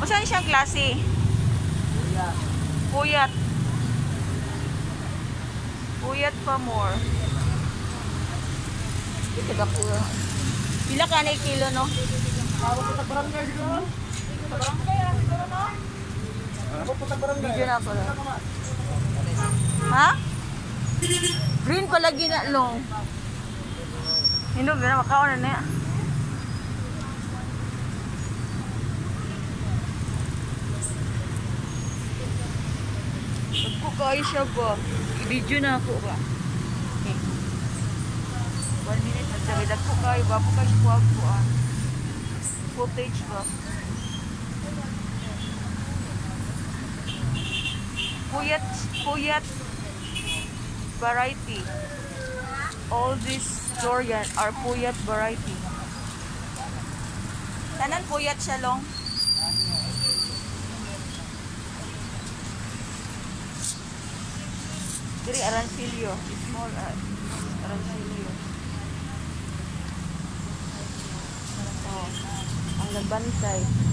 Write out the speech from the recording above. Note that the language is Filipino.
O saan siyang klase? Puyat. Puyat pa more. Ito ba po? Pila ka na kilo, no? Video na ako lang. Ha? Green pala ginalong. Hinog na, makaon na na. Pagko kayo siya ba? I-video na ako ba? Okay. One minute, magsabi. Dagko kayo ba? Kuwag ko ah. Footage ba? Puyat, puyat variety. All these durian are puyat variety. Tanan puyat siya long. Diri arancillo, small uh, arancillo. Oh, ang nagbansay.